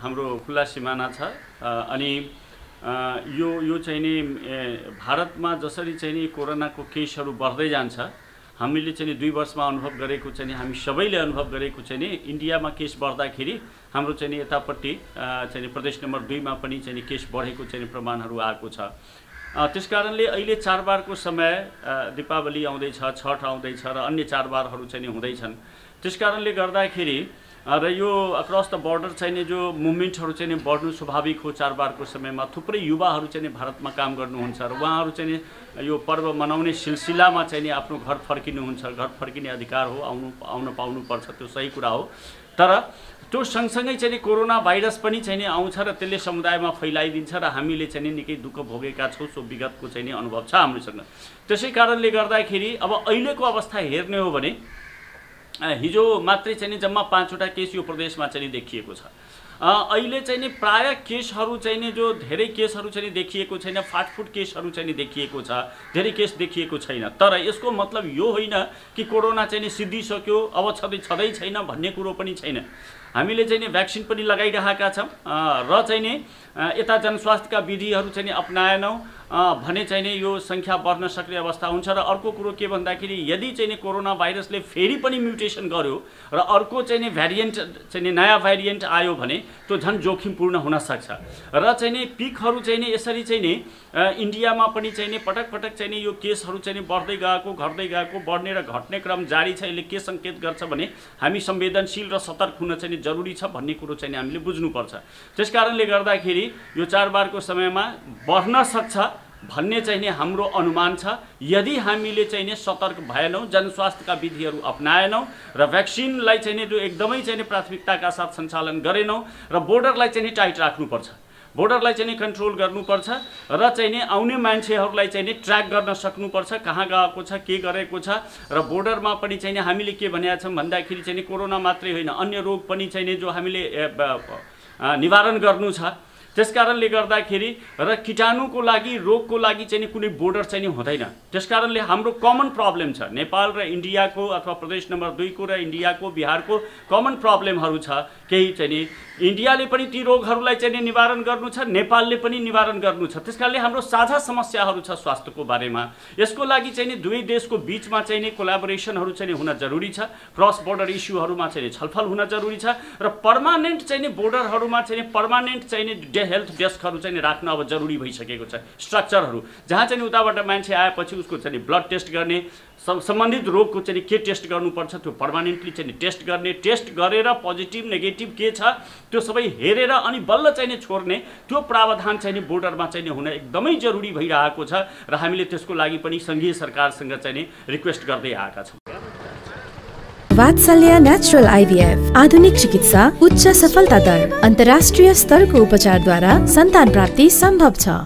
हाम्रो खुल्ला सिमाना छ। अनि यो यो चाहिँ नि भारतमा जसरी चाहिँ नि कोरोनाको केसहरू बढ्दै जान्छ हामीले चाहिँ दुई वर्षमा अनुभव गरेको चाहिँ हामी सबैले अनुभव गरेको चाहिँ नि इन्डियामा केस बढ्दाखेरि हाम्रो चाहिँ यतापट्टि चाहिँ प्रदेश नम्बर दुईमा पनि चाहिँ केस बढेको चाहिँ प्रमाणहरू आएको छ। त्यस कारणले अहिले चाडबाडको समय दिपावली आउँदैछ छठ आउँदैछ र अन्य चाडबाडहरू चाहिँ हुँदैछन्। त्यस कारणले गर्दाखेरि र यो अक्रस द बोर्डर चाहिँ जो मुभमेन्टहरू चाहिँ बढ्नु स्वाभाविक हो चाडबाडको समयमा थुप्रै युवाहरू चाहिँ भारतमा काम गर्नुहुन्छ र उहाँहरू चाहिँ यो पर्व मनाउने सिलसिलामा चाहिँ नि आफ्नो घर फर्किनुहुन्छ। घर फर्किने अधिकार हो आउनु आउन पाउनुपर्छ त्यो सही कुरा हो। तर त्यो सँगसँगै चाहिँ कोरोना भाइरस पनि चाहिँ आउँछ र त्यसले समुदायमा फैलाइदिन्छ र हामीले चाहिँ निकै दुःख भोगेका छौँ सो विगतको चाहिँ नि अनुभव छ हामीसँग त्यसै कारणले गर्दाखेरि अब अहिलेको अवस्था हेर्ने हो भने हिजो मात्रै चाहिँ नि जम्मा पाँचवटा केस यो प्रदेशमा चाहिँ देखिएको छ। अहिले चाहिँ नि प्राय केसहरू चाहिँ नि जो धेरै केसहरू चाहिँ देखिएको छैन फाटफुट केसहरू चाहिँ देखिएको छ धेरै केस देखिएको छैन। तर यसको मतलब यो होइन कि कोरोना चाहिँ नि सिद्धिसक्यो अब छँदै छँदै छैन भन्ने कुरो पनि छैन। हामीले चाहिँ नि भ्याक्सिन पनि लगाइरहेका छौँ र चाहिँ नि यता जनस्वास्थ्यका विधिहरू चाहिँ नि अप्नाएनौँ। भने चाहिँ नि यो सङ्ख्या बढ्न सक्ने अवस्था हुन्छ र अर्को कुरो के भन्दाखेरि यदि चाहिँ नि कोरोना भाइरसले फेरि पनि म्युटेसन गर्यो र अर्को चाहिँ नि भ्यारिएन्ट चाहिँ नि नयाँ भ्यारिएन्ट आयो भने त्यो झन् जोखिमपूर्ण हुनसक्छ र चाहिँ नि पिकहरू चाहिँ नि यसरी चाहिँ नि इन्डियामा पनि चाहिँ नि पटक पटक चाहिँ नि यो केसहरू चाहिँ नि बढ्दै गएको घट्दै गएको बढ्ने र घट्ने क्रम जारी छ यसले के सङ्केत गर्छ भने हामी संवेदनशील र सतर्क हुन चाहिँ जरुरी छ भन्ने कुरो चाहिँ हामीले बुझ्नुपर्छ त्यस कारणले गर्दाखेरि यो चाडबाडको समयमा बढ्न सक्छ भन्ने चाहिँ नि हाम्रो अनुमान छ यदि हामीले चाहिँ नि सतर्क भएनौँ जनस्वास्थ्यका विधिहरू अप्नाएनौँ र भ्याक्सिनलाई चाहिँ नि एकदमै चाहिँ नि प्राथमिकताका साथ सञ्चालन गरेनौँ र बोर्डरलाई चाहिँ नि टाइट राख्नुपर्छ बोर्डरलाई चाहिँ नि कन्ट्रोल गर्नुपर्छ र चाहिँ नि आउने मान्छेहरूलाई चाहिँ नि ट्र्याक गर्न सक्नुपर्छ कहाँ गएको छ के गरेको छ र बोर्डरमा पनि चाहिँ नि हामीले के भनेका छौँ भन्दाखेरि चाहिँ नि कोरोना मात्रै होइन अन्य रोग पनि चाहिँ नि जो हामीले निवारण गर्नु छ त्यस कारणले गर्दाखेरि र किटाणुको लागि रोगको लागि चाहिँ कुनै बोर्डर चाहिँ हुँदैन। त्यस कारणले हाम्रो कमन प्रब्लम छ। नेपाल र इन्डियाको अथवा प्रदेश नम्बर दुईको र इन्डियाको बिहारको कमन प्रब्लमहरू छ। केही चाहिँ नि इन्डियाले पनि ती रोगहरूलाई चाहिँ नि निवारण गर्नु छ नेपालले पनि निवारण गर्नु छ। त्यस कारणले हाम्रो साझा समस्याहरू छ स्वास्थ्यको बारेमा। यसको लागि चाहिँ नि दुवै देशको बिचमा चाहिँ नि कोलाबोरेसनहरू चाहिँ हुन जरुरी छ। क्रस बोर्डर इस्युहरूमा चाहिँ छलफल हुन जरुरी छ। र पर्मानेन्ट चाहिँ नि बोर्डरहरूमा चाहिँ पर्मानेन्ट चाहिँ नि हेल्थ डेस्कहरू चाहिँ राख्न अब जरुरी भइसकेको छ। स्ट्रक्चरहरू जहाँ चाहिँ उताबाट मान्छे आएपछि उसको चाहिँ ब्लड टेस्ट गर्ने सम्बन्धित रोगको चाहिँ के टेस्ट गर्नुपर्छ त्यो पर्मानेन्टली चाहिँ टेस्ट गर्ने टेस्ट गरेर पोजिटिभ नेगेटिभ के छ त्यो सबै हेरेर अनि बल्ल चाहिँ छोड्ने त्यो प्रावधान चाहिँ नि बोर्डरमा चाहिँ हुन एकदमै जरुरी भइरहेको छ र हामीले त्यसको लागि पनि सङ्घीय सरकारसँग चाहिँ रिक्वेस्ट गर्दै आएका छौँ। वात्सल्य नेचुरल आइभीएफ आधुनिक चिकित्सा उच्च सफलता दर अन्तर्राष्ट्रिय स्तरको उपचारद्वारा सन्तान प्राप्ति सम्भव छ।